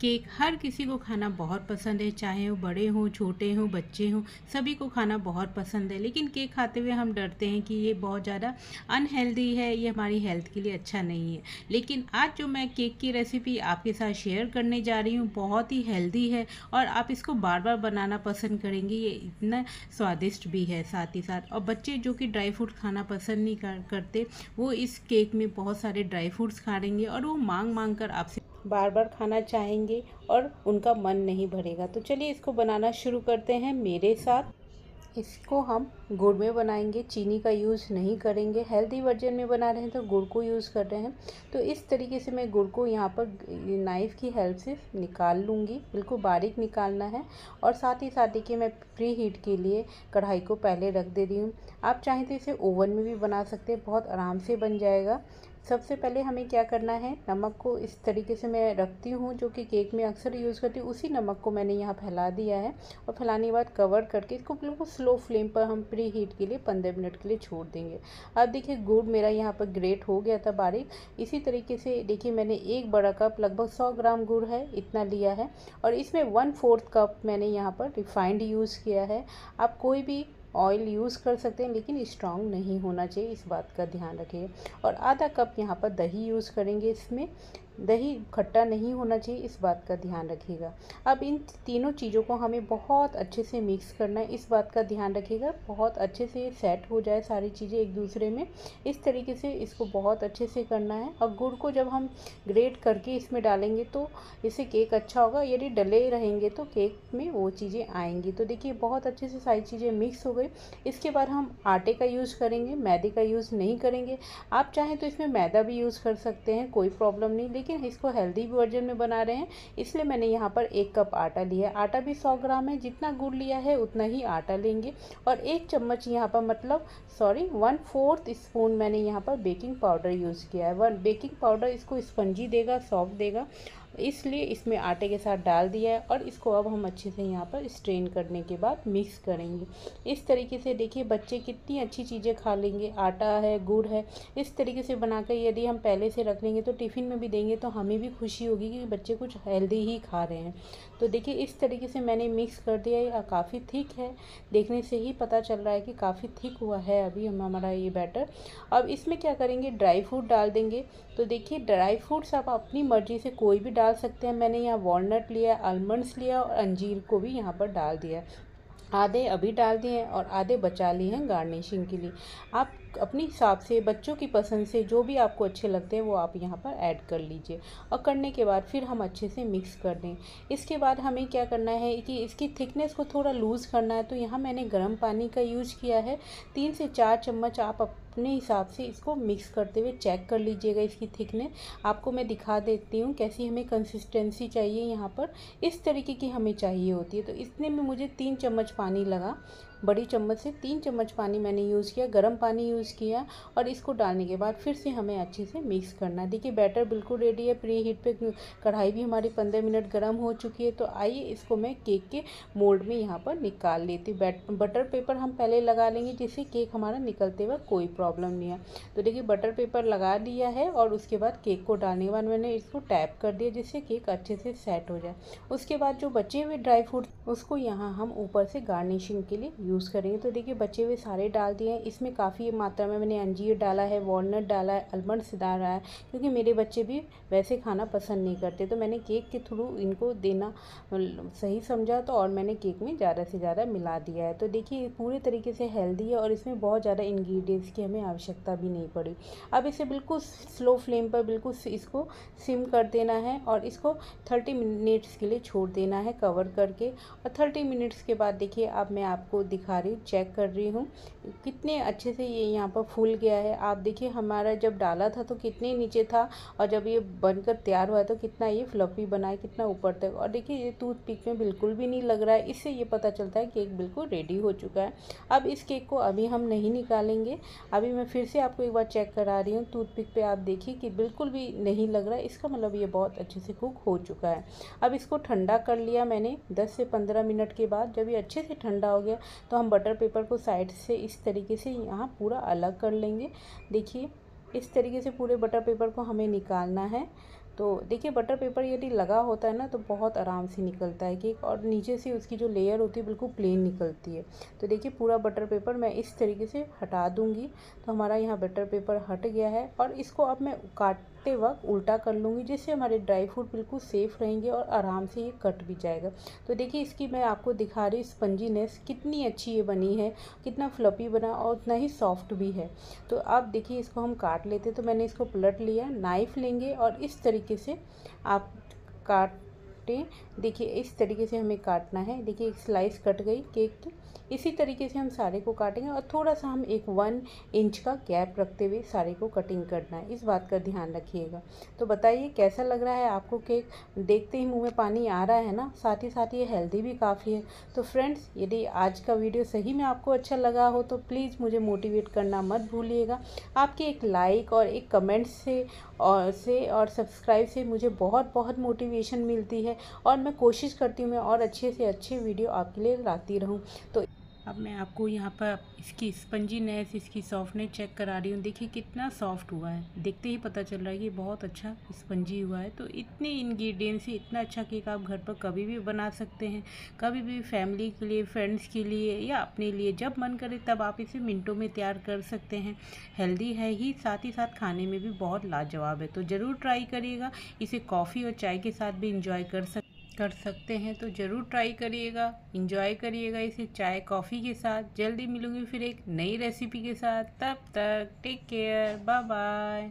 Cake हर किसी को खाना बहुत पसंद है चाहे वो बड़े हों छोटे हों बच्चे हों सभी को खाना बहुत पसंद है। लेकिन केक खाते हुए हम डरते हैं कि ये बहुत ज़्यादा अनहेल्दी है ये हमारी हेल्थ के लिए अच्छा नहीं है। लेकिन आज जो मैं केक की रेसिपी आपके साथ शेयर करने जा रही हूँ बहुत ही हेल्दी है और आप इसको बार बार बनाना पसंद करेंगे ये इतना स्वादिष्ट भी है साथ ही साथ। और बच्चे जो कि ड्राई फ्रूट खाना पसंद नहीं कर, करते वो इस केक में बहुत सारे ड्राई फ्रूट्स खा लेंगे और वो मांग मांग कर आपसे बार बार खाना चाहेंगे और उनका मन नहीं भरेगा। तो चलिए इसको बनाना शुरू करते हैं मेरे साथ। इसको हम गुड़ में बनाएँगे। चीनी का यूज़ नहीं करेंगे। हेल्दी वर्जन में बना रहे हैं तो गुड़ को यूज़ कर रहे हैं। तो इस तरीके से मैं गुड़ को यहाँ पर नाइफ़ की हेल्प से निकाल लूँगी। बिल्कुल बारीक निकालना है और साथ ही साथ देखिए मैं प्री हीट के लिए कढ़ाई को पहले रख दे रही हूँ। आप चाहें तो इसे ओवन में भी बना सकते हैं। बहुत आराम से बन जाएगा। सबसे पहले हमें क्या करना है? नमक को इस तरीके से मैं रखती हूँ, जो कि केक में अक्सर यूज़ करती हूँ। उसी नमक को मैंने यहाँ फैला दिया है और फैलाने के बाद कवर करके इसको बिल्कुल स्लो फ्लेम पर हम प्री हीट के लिए पंद्रह मिनट के लिए छोड़ देंगे। अब देखिए, गुड़ मेरा यहाँ पर ग्रेट हो गया था बारीक। इसी तरीके से देखिए, मैंने एक बड़ा कप, लगभग सौ ग्राम गुड़ है, इतना लिया है। और इसमें वन फोर्थ कप मैंने यहाँ पर रिफाइंड यूज़ किया है। आप कोई भी ऑयल यूज़ कर सकते हैं, लेकिन स्ट्रॉन्ग नहीं होना चाहिए, इस बात का ध्यान रखिए और आधा कप यहाँ पर दही यूज़ करेंगे इसमें। दही खट्टा नहीं होना चाहिए, इस बात का ध्यान रखिएगा। अब इन तीनों चीज़ों को हमें बहुत अच्छे से मिक्स करना है, इस बात का ध्यान रखिएगा। बहुत अच्छे से सेट हो जाए सारी चीज़ें एक दूसरे में, इस तरीके से इसको बहुत अच्छे से करना है। और गुड़ को जब हम ग्रेट करके इसमें डालेंगे तो इससे केक अच्छा होगा, यदि डले रहेंगे तो केक में वो चीज़ें आएँगी। तो देखिए, बहुत अच्छे से सारी चीज़ें मिक्स हो गई। इसके बाद हम आटे का यूज़ करेंगे, मैदे का यूज़ नहीं करेंगे। आप चाहें तो इसमें मैदा भी यूज़ कर सकते हैं, कोई प्रॉब्लम नहीं। लेकिन इसको हेल्दी वर्जन में बना रहे हैं। इसलिए मैंने यहाँ पर एक कप आटा लिया है। आटा भी सौ ग्राम है। जितना गुड़ लिया है, उतना ही आटा लेंगे। और एक चम्मच यहाँ पर मतलब सॉरी वन फोर्थ स्पून मैंने यहाँ पर बेकिंग पाउडर यूज़ किया है। वन बेकिंग पाउडर इसको स्पंजी देगा सॉफ्ट देगा। इसलिए इसमें आटे के साथ डाल दिया है और इसको अब हम अच्छे से यहाँ पर स्ट्रेन करने के बाद मिक्स करेंगे। इस तरीके से देखिए बच्चे कितनी अच्छी चीज़ें खा लेंगे, आटा है, गुड़ है। इस तरीके से बनाकर यदि हम पहले से रख लेंगे तो टिफ़िन में भी देंगे तो हमें भी खुशी होगी कि बच्चे कुछ हेल्दी ही खा रहे हैं। तो देखिए इस तरीके से मैंने मिक्स कर दिया है। काफ़ी थिक है। देखने से ही पता चल रहा है कि काफ़ी थिक हुआ है अभी हम हमारा ये बैटर अब इसमें क्या करेंगे? ड्राई फ्रूट डाल देंगे। तो देखिए ड्राई फ्रूट्स आप अपनी मर्ज़ी से कोई भी डाल सकते हैं। मैंने यहाँ वॉलनट लिया आलमंड्स लिया और अंजीर को भी यहाँ पर डाल दिया आधे अभी डाल दिए हैं और आधे बचा लिए हैं गार्निशिंग के लिए। आप अपने हिसाब से, बच्चों की पसंद से जो भी आपको अच्छे लगते हैं, वो आप यहाँ पर ऐड कर लीजिए। और करने के बाद फिर हम अच्छे से मिक्स कर दें। इसके बाद हमें क्या करना है कि इसकी थिकनेस को थोड़ा लूज़ करना है तो यहाँ मैंने गर्म पानी का यूज़ किया है। तीन से चार चम्मच आप अपने हिसाब से इसको मिक्स करते हुए चेक कर लीजिएगा इसकी थिकनेस। आपको मैं दिखा देती हूँ कैसी हमें कंसिस्टेंसी चाहिए यहाँ पर। इस तरीके की हमें चाहिए होती है। तो इतने में मुझे तीन चम्मच पानी लगा। बड़ी चम्मच से तीन चम्मच पानी मैंने यूज़ किया, गर्म पानी यूज़ किया और इसको डालने के बाद फिर से हमें अच्छे से मिक्स करना है। देखिए, बैटर बिल्कुल रेडी है प्री हीट पे कढ़ाई भी हमारी पंद्रह मिनट गर्म हो चुकी है तो आइए इसको मैं केक के मोल्ड में यहाँ पर निकाल लेती हूँ। बटर पेपर हम पहले लगा लेंगे, जिससे केक हमारा निकलते हुए कोई प्रॉब्लम नहीं है। तो देखिए, बटर पेपर लगा दिया है और उसके बाद केक को डालने के बाद मैंने इसको टैप कर दिया, जिससे केक अच्छे से सेट हो जाए। उसके बाद जो बचे हुए ड्राई फ्रूट उसको यहाँ हम ऊपर से गार्निशिंग के लिए यूज़ करेंगे। तो देखिए, बचे हुए सारे डाल दिए हैं। इसमें काफ़ी मात्रा में मैंने अंजीर डाला है वॉलनट डाला है आलमंड्स डाला है, क्योंकि मेरे बच्चे भी वैसे खाना पसंद नहीं करते। तो मैंने केक के थ्रू इनको देना सही समझा तो और मैंने केक में ज़्यादा से ज़्यादा मिला दिया है। तो देखिए, पूरे तरीके से हेल्दी है और इसमें बहुत ज़्यादा इन्ग्रीडियंट्स की हमें आवश्यकता भी नहीं पड़ी। अब इसे बिल्कुल स्लो फ्लेम पर बिल्कुल इसको सिम कर देना है और इसको थर्टी मिनट्स के लिए छोड़ देना है कवर करके। और थर्टी मिनट्स के बाद देखिए, अब मैं आपको दिखा रही हूँ चेक कर रही हूँ। कितने अच्छे से ये यहाँ पर फूल गया है। आप देखिए, हमारा जब डाला था तो कितने नीचे था और जब ये बनकर तैयार हुआ तो कितना ये फ्लफी बना है, कितना ऊपर तक। और देखिए, ये टूथ पिक में बिल्कुल भी नहीं लग रहा है। इससे ये पता चलता है केक बिल्कुल रेडी हो चुका है। अब इस केक को अभी हम नहीं निकालेंगे। अभी मैं फिर से आपको एक बार चेक करा रही हूँ टूथ पिक पर आप देखिए कि बिल्कुल भी नहीं लग रहा है। इसका मतलब ये बहुत अच्छे से कुक हो चुका है। अब इसको ठंडा कर लिया मैंने 10 से 15 मिनट के बाद। जब ये अच्छे से ठंडा हो गया तो हम बटर पेपर को साइड से इस तरीके से यहाँ पूरा अलग कर लेंगे। देखिए, इस तरीके से पूरे बटर पेपर को हमें निकालना है। तो देखिए बटर पेपर यदि लगा होता है ना तो बहुत आराम से निकलता है केक और नीचे से उसकी जो लेयर होती है, बिल्कुल प्लेन निकलती है। तो देखिए, पूरा बटर पेपर मैं इस तरीके से हटा दूँगी। तो हमारा यहाँ बटर पेपर हट गया है और इसको अब मैं काटते वक्त उल्टा कर लूँगी, जिससे हमारे ड्राई फ्रूट बिल्कुल सेफ़ रहेंगे और आराम से ये कट भी जाएगा। तो देखिए, इसकी मैं आपको दिखा रही स्पंजीनेस, कितनी अच्छी ये बनी है, कितना फ्लपी बना और उतना ही सॉफ्ट भी है। तो अब देखिए, इसको हम काट लेते तो मैंने इसको पलट लिया, नाइफ़ लेंगे और इस तरीके से आप काटें देखिए, इस तरीके से हमें काटना है। देखिए, एक स्लाइस कट गई केक की। इसी तरीके से हम सारे को काटेंगे और थोड़ा सा हम एक वन इंच का गैप रखते हुए सारे को कटिंग करना है। इस बात का ध्यान रखिएगा। तो बताइए, कैसा लग रहा है आपको केक देखते ही मुँह में पानी आ रहा है ना? साथ ही साथ ये हेल्दी भी काफ़ी है। तो फ्रेंड्स यदि आज का वीडियो सही में आपको अच्छा लगा हो तो प्लीज़ मुझे मोटिवेट करना मत भूलिएगा। आपके एक लाइक और एक कमेंट से और से और सब्सक्राइब से मुझे बहुत बहुत मोटिवेशन मिलती है। और मैं कोशिश करती हूँ मैं और अच्छे से अच्छे वीडियो आपके लिए लाती रहूँ। तो अब मैं आपको यहाँ पर इसकी स्पंजीनेस, इसकी सॉफ्टनेस चेक करा रही हूँ। देखिए कितना सॉफ्ट हुआ है। देखते ही पता चल रहा है कि बहुत अच्छा स्पंजी हुआ है। तो इतने इंग्रेडिएंट्स से इतना अच्छा केक आप घर पर कभी भी बना सकते हैं। कभी भी फैमिली के लिए फ्रेंड्स के लिए या अपने लिए जब मन करे तब आप इसे मिनटों में तैयार कर सकते हैं। हेल्दी है ही, साथ ही साथ खाने में भी बहुत लाजवाब है। तो ज़रूर ट्राई करिएगा। इसे कॉफ़ी और चाय के साथ भी इंजॉय कर सकते कर सकते हैं तो ज़रूर ट्राई करिएगा इंजॉय करिएगा इसे चाय कॉफ़ी के साथ। जल्दी मिलूँगी फिर एक नई रेसिपी के साथ। तब तक टेक केयर बाय बाय